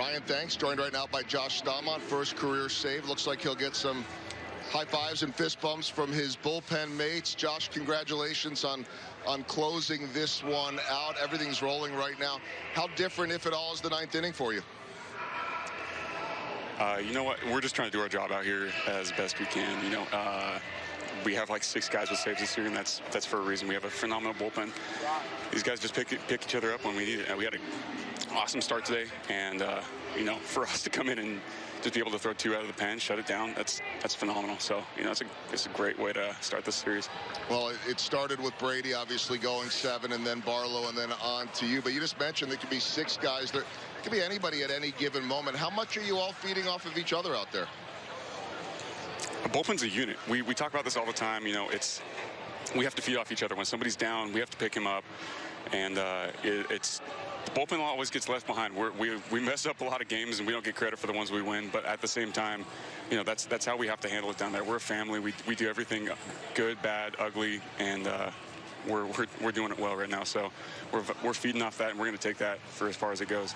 Ryan, thanks. Joined right now by Josh Staumont, first career save. Looks like he'll get some high fives and fist bumps from his bullpen mates. Josh, congratulations on on closing this one out. Everything's rolling right now. How different, if at all, is the ninth inning for you? Uh, you know what? We're just trying to do our job out here as best we can. You know, uh, we have like six guys with saves this year, and that's that's for a reason. We have a phenomenal bullpen. These guys just pick pick each other up when we need it. we had an awesome start today, and uh, you know, for us to come in and just be able to throw two out of the pen, shut it down, that's that's phenomenal. So, you know, it's a, it's a great way to start this series. Well, it started with Brady, obviously, going seven, and then Barlow, and then on to you. But you just mentioned there could be six guys. There could be anybody at any given moment. How much are you all feeding off of each other out there? A bullpen's a unit. We, we talk about this all the time. You know, it's we have to feed off each other. When somebody's down, we have to pick him up. And uh, it, it's the bullpen always gets left behind. We're, we we mess up a lot of games and we don't get credit for the ones we win. But at the same time, you know that's that's how we have to handle it down there. We're a family. We we do everything good, bad, ugly, and. Uh, we're, we're, we're doing it well right now, so we're, we're feeding off that, and we're going to take that for as far as it goes.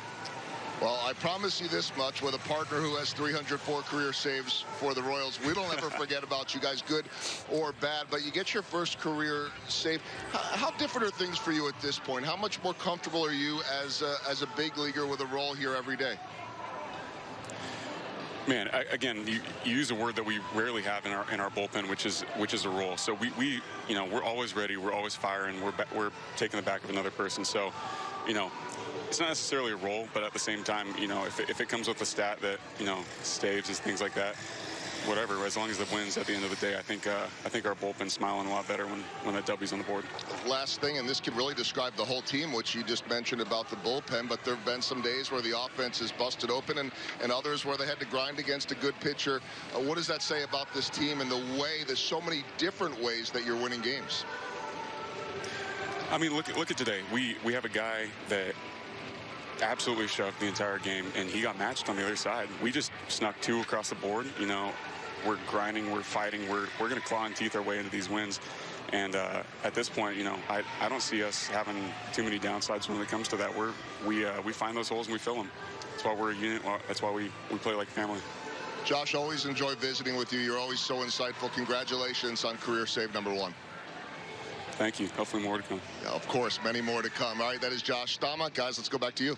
Well, I promise you this much. With a partner who has 304 career saves for the Royals, we don't ever forget about you guys, good or bad. But you get your first career save. How, different are things for you at this point? How much more comfortable are you as a, as a big leaguer with a role here every day? Man, I, again, you, you, use a word that we rarely have in our in our bullpen, which is which is a role. So we, we you know, we're always ready. We're always firing. We're we're taking the back of another person. So, you know, it's not necessarily a role, but at the same time, you know, if it, if it comes with a stat that, you know, saves and things like that, whatever, as long as it wins at the end of the day, I think uh, I think our bullpen's smiling a lot better when, when that W's on the board. Last thing, and this can really describe the whole team, which you just mentioned about the bullpen, but there have been some days where the offense is busted open and, and others where they had to grind against a good pitcher. Uh, what does that say about this team and the way, there's so many different ways that you're winning games? I mean, look, look at today. We, we have a guy that absolutely shoved the entire game, and he got matched on the other side. We just snuck two across the board. You know, we're grinding, we're fighting, we're we're going to claw and teeth our way into these wins. And uh, at this point, you know, I, I don't see us having too many downsides when it comes to that. We're we uh, we find those holes and we fill them. That's why we're a unit. That's why we we play like family. Josh, always enjoy visiting with you. You're always so insightful. Congratulations on career save number one. Thank you. Hopefully more to come. Yeah, of course, many more to come. All right, that is Josh Staumont. Guys, let's go back to you.